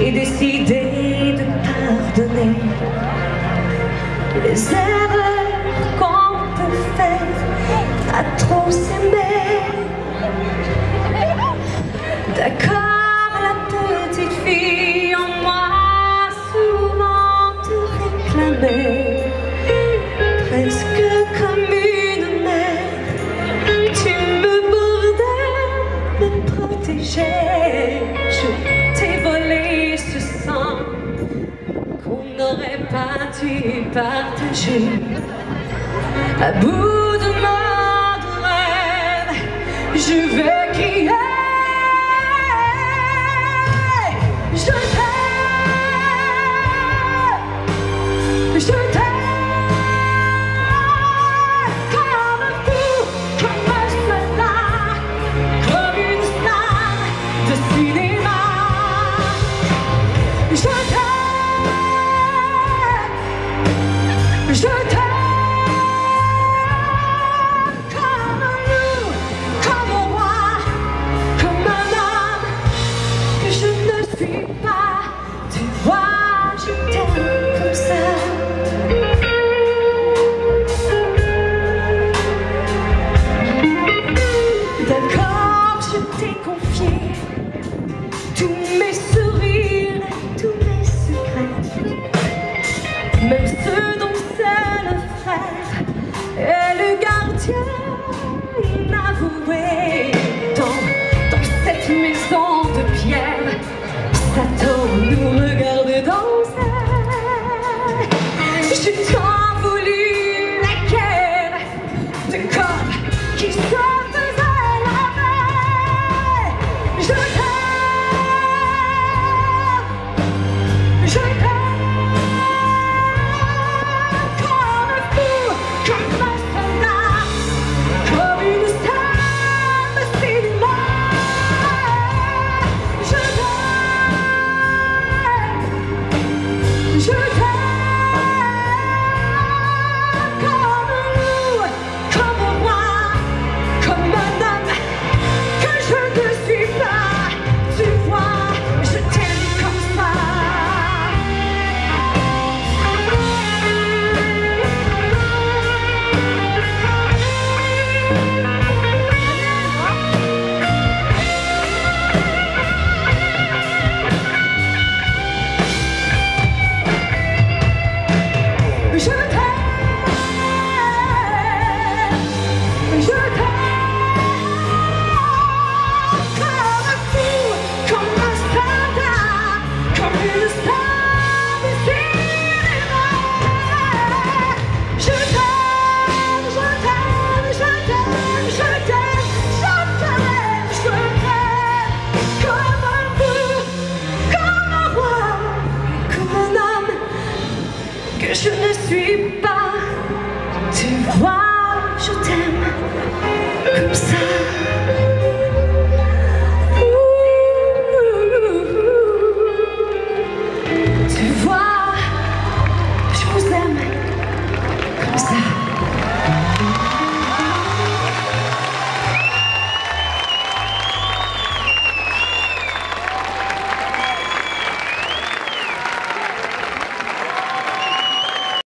J'ai décidé de pardonner les erreurs qu'on peut faire à trop s'aimer. D'accord, la petite fille en moi souvent te réclamait, presque comme une mère. Tu me bordais, me protégeais. qu'on n'aurait pas dû partager. À bout de mon rêve, je vais crier. ce dont c'est le frère et le gardien inavoué. Dans, dans cette maison de pierre, Satan nous regarde. Sure. suis pas, tu vois, je t'aime comme ça.